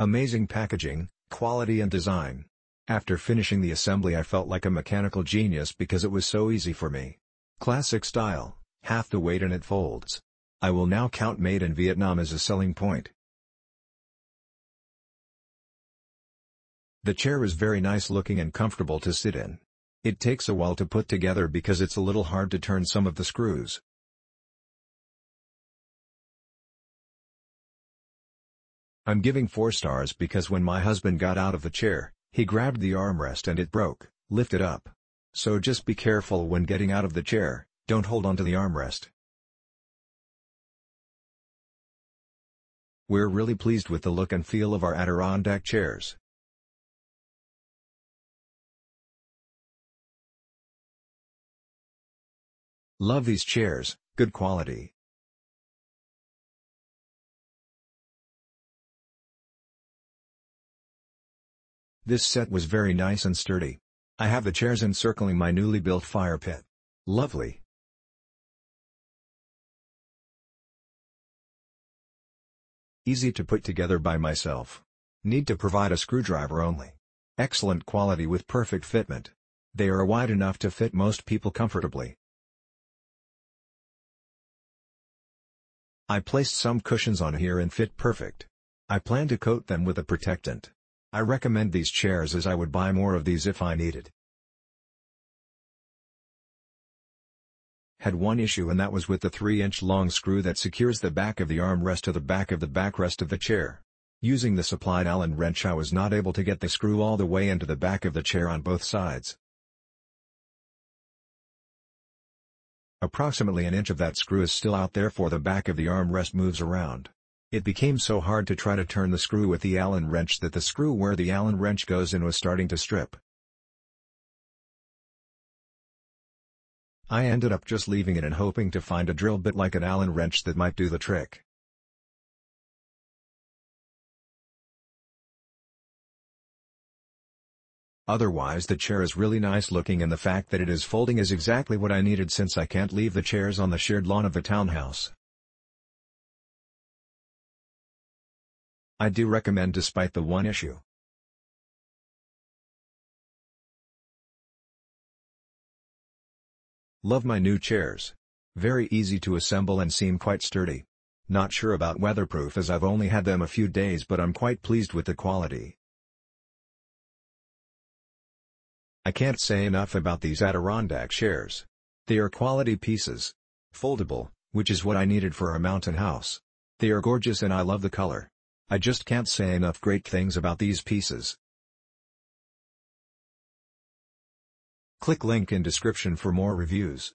Amazing packaging, quality and design. After finishing the assembly I felt like a mechanical genius because it was so easy for me. Classic style, half the weight and it folds. I will now count made in Vietnam as a selling point. The chair is very nice looking and comfortable to sit in. It takes a while to put together because it's a little hard to turn some of the screws. I'm giving 4 stars because when my husband got out of the chair, he grabbed the armrest and it broke, lifted up. So just be careful when getting out of the chair, don't hold onto the armrest. We're really pleased with the look and feel of our Adirondack chairs. Love these chairs, good quality. This set was very nice and sturdy. I have the chairs encircling my newly built fire pit. Lovely. Easy to put together by myself. Need to provide a screwdriver only. Excellent quality with perfect fitment. They are wide enough to fit most people comfortably. I placed some cushions on here and fit perfect. I plan to coat them with a protectant. I recommend these chairs as I would buy more of these if I needed. Had one issue and that was with the 3-inch long screw that secures the back of the armrest to the back of the backrest of the chair. Using the supplied Allen wrench I was not able to get the screw all the way into the back of the chair on both sides. Approximately an inch of that screw is still out therefore the back of the armrest moves around. It became so hard to try to turn the screw with the Allen wrench that the screw where the Allen wrench goes in was starting to strip. I ended up just leaving it and hoping to find a drill bit like an Allen wrench that might do the trick. Otherwise the chair is really nice looking and the fact that it is folding is exactly what I needed since I can't leave the chairs on the shared lawn of the townhouse. I do recommend despite the one issue. Love my new chairs. Very easy to assemble and seem quite sturdy. Not sure about weatherproof as I've only had them a few days but I'm quite pleased with the quality. I can't say enough about these Adirondack chairs. They are quality pieces. Foldable, which is what I needed for our mountain house. They are gorgeous and I love the color. I just can't say enough great things about these pieces. Click link in description for more reviews.